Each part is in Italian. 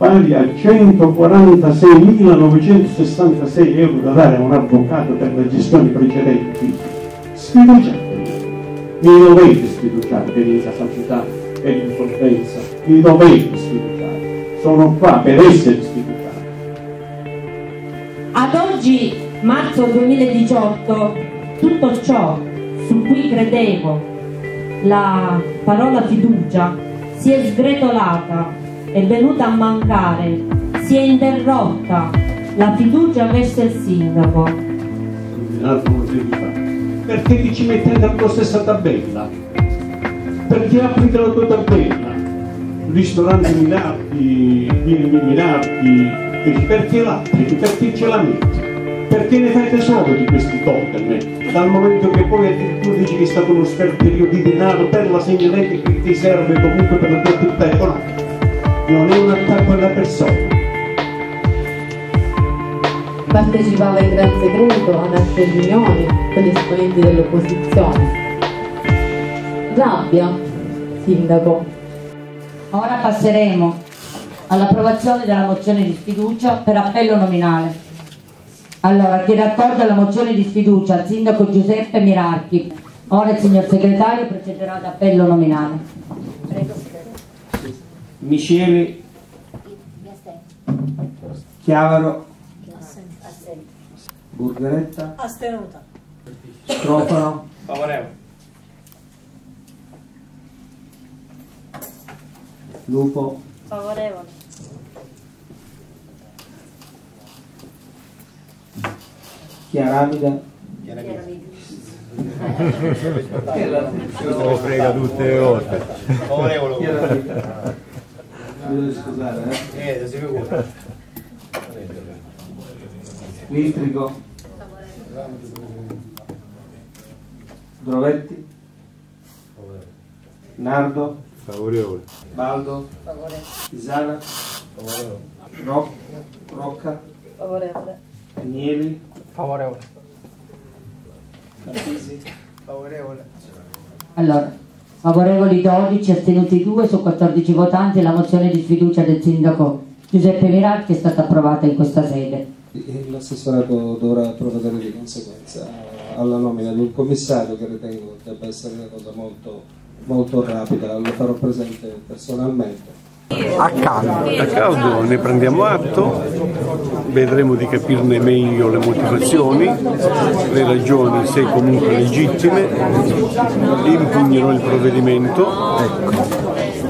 pari a 146.966 euro da dare a un avvocato per le gestioni precedenti, sfiduciatevi. Mi dovete sfiduciare per incapacità e l'insolvenza, mi dovete sfiduciare. Sono qua per essere sfiduciati. Ad oggi, marzo 2018, tutto ciò su cui credevo, la parola fiducia, si è sgretolata è venuta a mancare, si è interrotta la fiducia verso il sindaco. Perché vi ci mettete alla stessa tabella? Perché aprite la tua tabella? Ristorante miliardi, vini miliardi, perché l'applichi? Perché ce la metti? Perché ne fai tesoro di questi totem? Dal momento che poi addirittura dici che è stato uno sperperio di denaro per la segnaletica che ti serve comunque per la tua attività economica non è un attacco alla persona. Partecipava in gran segreto ad altre riunioni con gli esponenti dell'opposizione. Rabbia, sindaco. Ora passeremo all'approvazione della mozione di sfiducia per appello nominale. Allora, chi raccorda la mozione di sfiducia al sindaco Giuseppe Mirarchi. Ora il signor segretario procederà ad appello nominale. Prego. Miceli Chiavaro. Burgeretta astenuta. Strofano. Favorevole. Lupo. Favorevole. Chiaramida Chiaramida Questo le frega tutte le volte. Favorevole mi devo scusare, eh? Eh, si figura. Listrico. Drovetti. Nardo. Favorevole. Baldo. Favorevole. Pisana. Favorevole. Roc Rocca. Favorevole. Agnelli. Favorevole. Favorevole. Allora, Favorevoli 12, astenuti 2 su 14 votanti la mozione di sfiducia del sindaco Giuseppe Mirarchi è stata approvata in questa sede. L'assessorato dovrà provvedere di conseguenza alla nomina di un commissario che ritengo debba essere una cosa molto, molto rapida, lo farò presente personalmente. A caldo. A caldo ne prendiamo atto, vedremo di capirne meglio le motivazioni, le ragioni se comunque legittime, impugnerò il provvedimento,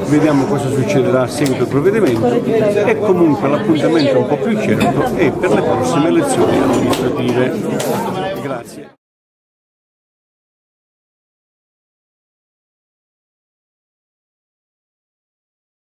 vediamo cosa succederà a seguito del provvedimento e comunque l'appuntamento un po' più certo è per le prossime elezioni amministrative. Grazie.